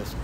this.